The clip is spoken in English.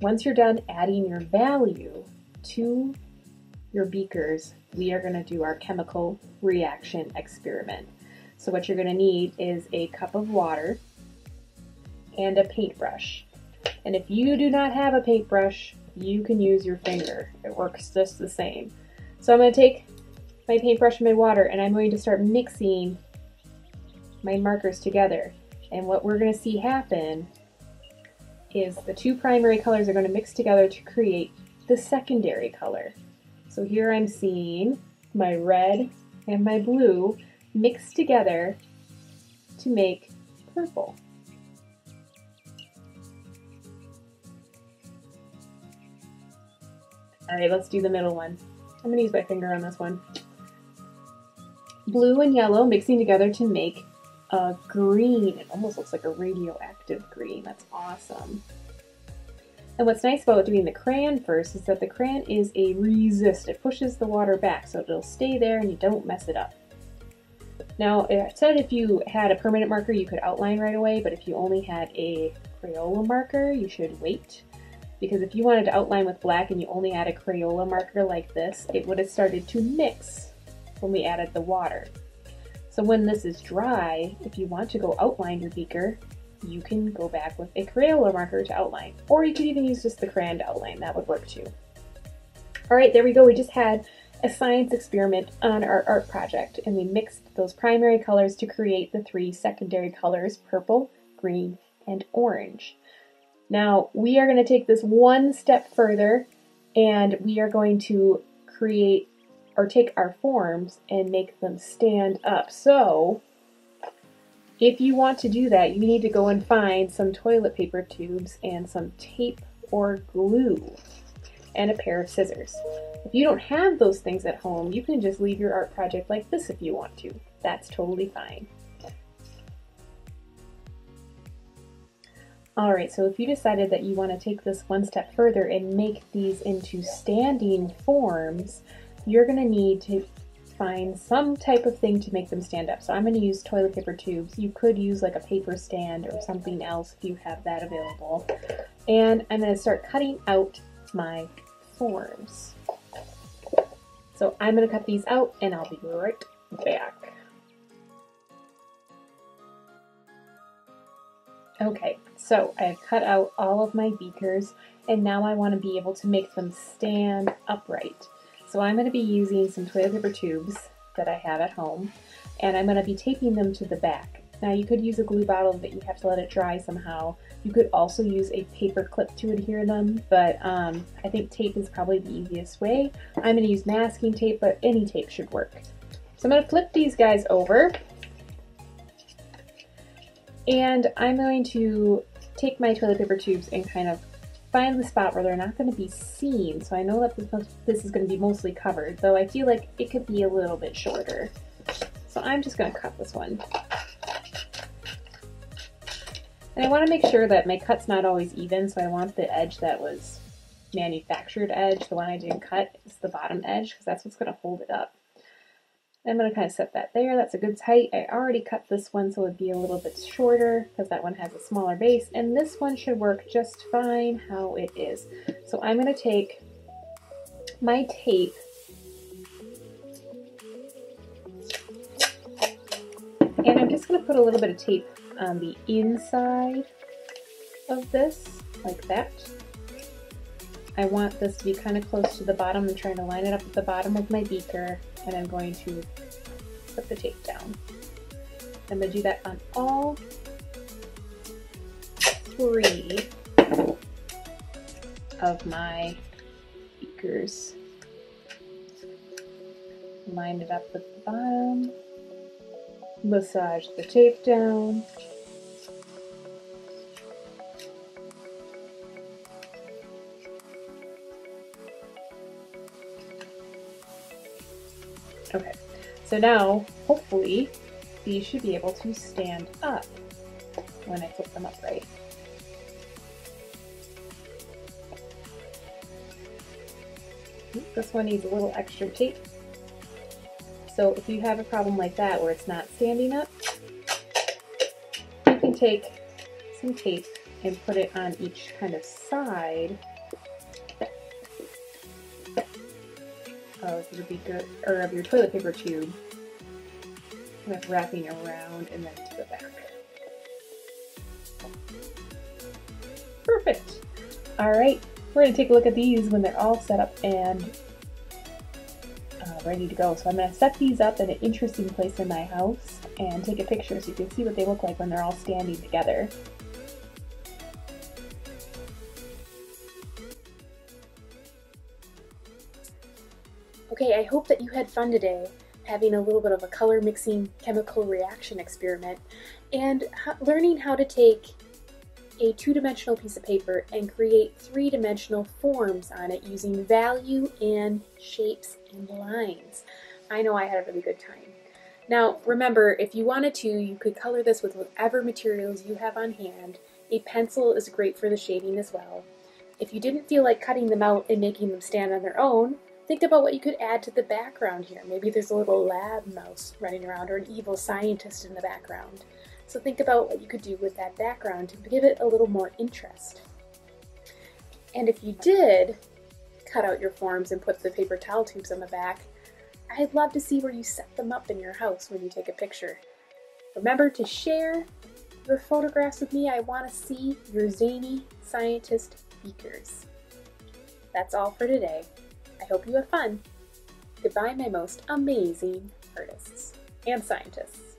once you're done adding your value to your beakers, we are going to do our chemical reaction experiment. So what you're going to need is a cup of water and a paintbrush. And if you do not have a paintbrush, you can use your finger. It works just the same. So I'm going to take my paintbrush and my water and I'm going to start mixing my markers together. And what we're going to see happen is the two primary colors are going to mix together to create the secondary color. So here I'm seeing my red and my blue mixed together to make purple. All right, let's do the middle one. I'm gonna use my finger on this one. Blue and yellow mixing together to make a green. It almost looks like a radioactive green. That's awesome. And what's nice about doing the crayon first is that the crayon is a resist. It pushes the water back so it'll stay there and you don't mess it up. Now, it said if you had a permanent marker, you could outline right away, but if you only had a Crayola marker, you should wait. Because if you wanted to outline with black and you only had a Crayola marker like this, it would have started to mix when we added the water. So when this is dry, if you want to go outline your beaker, you can go back with a Crayola marker to outline. Or you could even use just the crayon to outline, that would work too. All right, there we go. We just had a science experiment on our art project and we mixed those primary colors to create the three secondary colors, purple, green, and orange. Now we are going to take this one step further and we are going to create or take our forms and make them stand up. So if you want to do that, you need to go and find some toilet paper tubes and some tape or glue and a pair of scissors. If you don't have those things at home, you can just leave your art project like this if you want to. That's totally fine. Alright, so if you decided that you want to take this one step further and make these into standing forms, you're going to need to find some type of thing to make them stand up. So I'm going to use toilet paper tubes. You could use like a paper stand or something else if you have that available. And I'm going to start cutting out my forms. So I'm going to cut these out and I'll be right back. Okay, so I've cut out all of my beakers and now I want to be able to make them stand upright. So I'm going to be using some toilet paper tubes that I have at home and I'm going to be taping them to the back. Now you could use a glue bottle but you have to let it dry somehow. You could also use a paper clip to adhere them, but um, I think tape is probably the easiest way. I'm going to use masking tape, but any tape should work. So I'm going to flip these guys over and I'm going to take my toilet paper tubes and kind of find the spot where they're not going to be seen. So I know that this, is going to be mostly covered, though I feel like it could be a little bit shorter. So I'm just going to cut this one. And I want to make sure that my cut's not always even, so I want the edge that was manufactured edge, the one I didn't cut, is the bottom edge, because that's what's going to hold it up. I'm going to kind of set that there. That's a good height. I already cut this one so it would be a little bit shorter because that one has a smaller base. And this one should work just fine how it is. So I'm going to take my tape and I'm just going to put a little bit of tape on the inside of this, like that. I want this to be kind of close to the bottom. I'm trying to line it up at the bottom of my beaker and I'm going to put the tape down. I'm going to do that on all three of my beakers. Line it up at the bottom, massage the tape down, Okay, so now, hopefully, these should be able to stand up when I flip them upright. Hmm, this one needs a little extra tape. So if you have a problem like that where it's not standing up, you can take some tape and put it on each kind of side of your beaker or of your toilet paper tube, kind of wrapping around and then to the back. Perfect. All right, we're gonna take a look at these when they're all set up and uh, ready to go. So I'm gonna set these up in an interesting place in my house and take a picture so you can see what they look like when they're all standing together. Okay, I hope that you had fun today having a little bit of a color mixing chemical reaction experiment and learning how to take a two-dimensional piece of paper and create three-dimensional forms on it using value and shapes and lines. I know I had a really good time. Now remember, if you wanted to, you could color this with whatever materials you have on hand. A pencil is great for the shading as well. If you didn't feel like cutting them out and making them stand on their own, think about what you could add to the background here. Maybe there's a little lab mouse running around or an evil scientist in the background. So think about what you could do with that background to give it a little more interest. And if you did cut out your forms and put the paper towel tubes on the back, I'd love to see where you set them up in your house when you take a picture. Remember to share your photographs with me. I want to see your zany scientist beakers. That's all for today. I hope you have fun. Goodbye, my most amazing artists and scientists.